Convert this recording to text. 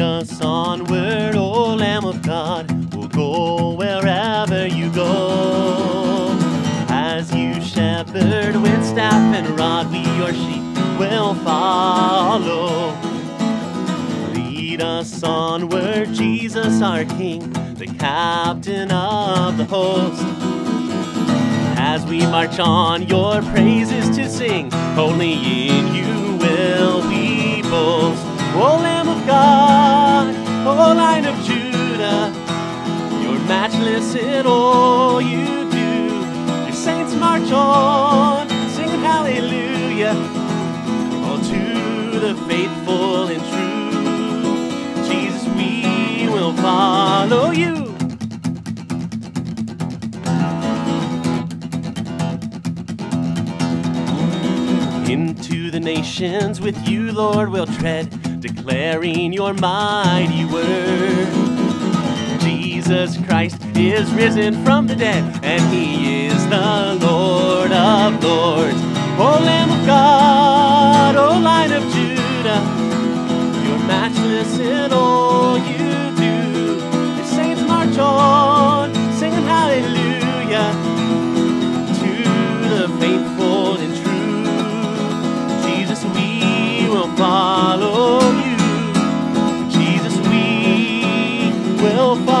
us onward, O Lamb of God. We'll go wherever you go. As you shepherd with staff and rod, we your sheep will follow. Lead us onward, Jesus our King, the captain of the host. As we march on, your praises to sing, only in you will we boast. O Lamb of God, O Lion of Judah, you're matchless in all you do. Your saints march on, singing hallelujah, all to the faithful and true. Jesus, we will follow you. Into the nations with you, Lord, we'll tread, declaring your mighty word. Jesus Christ is risen from the dead, and he is the Lord of lords. O Lamb of God, O Lion of Judah, you're matchless in all will find.